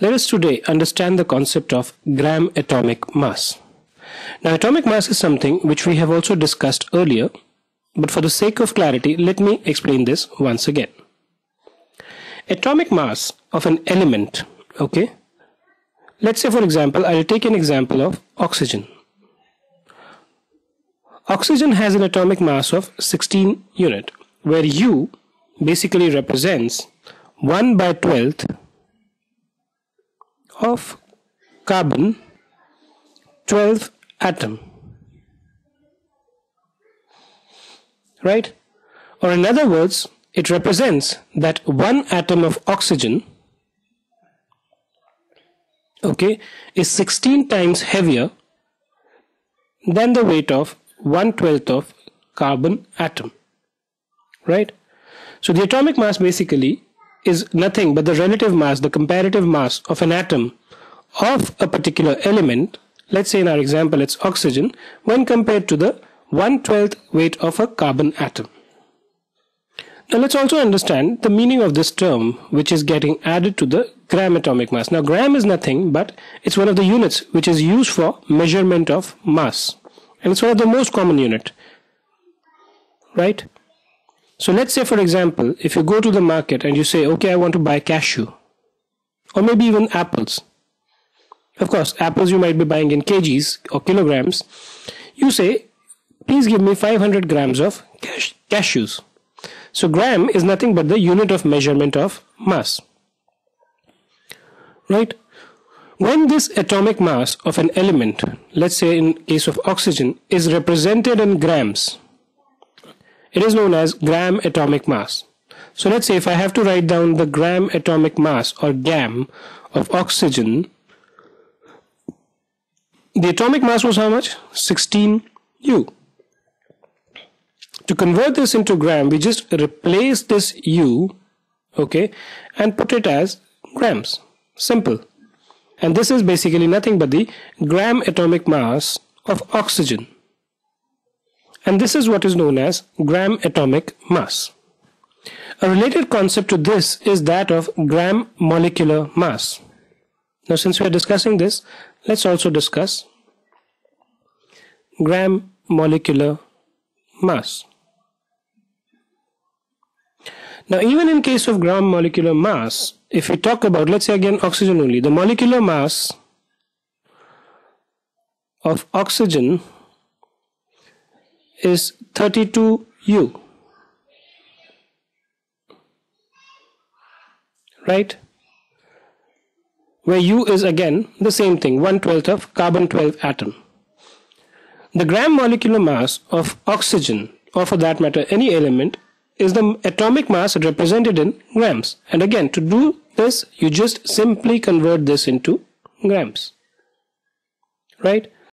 Let us today understand the concept of gram atomic mass. Now atomic mass is something which we have also discussed earlier, but for the sake of clarity, let me explain this once again. Atomic mass of an element, okay? Let's say for example, I'll take an example of oxygen. Oxygen has an atomic mass of 16 unit, where U basically represents 1 by 12th of carbon 12 atom. Right? Or in other words it represents that one atom of oxygen okay is 16 times heavier than the weight of 1 12th of carbon atom. Right? So the atomic mass basically is nothing but the relative mass, the comparative mass of an atom of a particular element, let's say in our example it's oxygen, when compared to the 1 12th weight of a carbon atom. Now let's also understand the meaning of this term which is getting added to the gram atomic mass. Now gram is nothing but it's one of the units which is used for measurement of mass and it's one of the most common unit right so let's say for example, if you go to the market and you say, okay, I want to buy cashew or maybe even apples. Of course, apples you might be buying in kgs or kilograms. You say, please give me 500 grams of cashews. So gram is nothing but the unit of measurement of mass. Right? When this atomic mass of an element, let's say in case of oxygen, is represented in grams, it is known as gram atomic mass. So let's say if I have to write down the gram atomic mass or GAM of oxygen, the atomic mass was how much? 16U. To convert this into gram, we just replace this U, okay, and put it as grams. Simple. And this is basically nothing but the gram atomic mass of oxygen and this is what is known as gram atomic mass. A related concept to this is that of gram molecular mass. Now since we are discussing this, let's also discuss gram molecular mass. Now even in case of gram molecular mass, if we talk about, let's say again oxygen only, the molecular mass of oxygen is 32U. Right? Where U is again the same thing, 1 12th of carbon 12 atom. The gram molecular mass of oxygen, or for that matter any element, is the atomic mass represented in grams. And again, to do this, you just simply convert this into grams. Right?